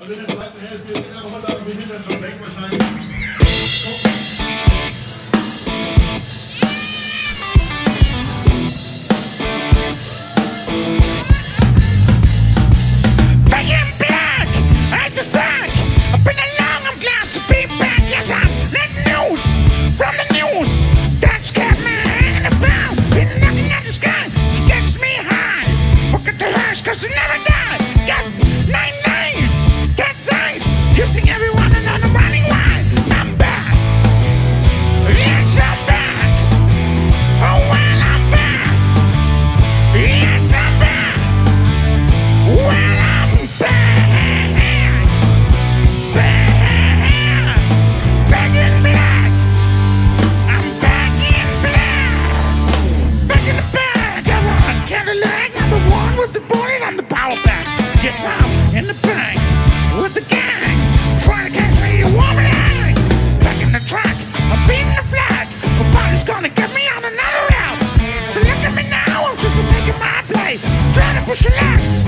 Also, in der zweiten Hälfte in der Runde auf schon weg wahrscheinlich. With the bullet on the power back. Yes, I'm in the bag with the gang, trying to catch me, you want me hang. Back in the track, I'm beating the flag. Nobody's gonna get me on another route. So look at me now, I'm just making my play, trying to push a line.